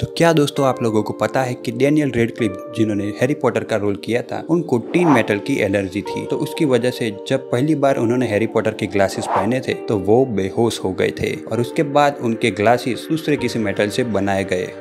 तो क्या दोस्तों आप लोगों को पता है कि डेनियल रेडक्लिफ जिन्होंने हैरी पॉटर का रोल किया था, उनको टीन मेटल की एलर्जी थी। तो उसकी वजह से जब पहली बार उन्होंने हैरी पॉटर के ग्लासेस पहने थे तो वो बेहोश हो गए थे और उसके बाद उनके ग्लासेस दूसरे किसी मेटल से बनाए गए।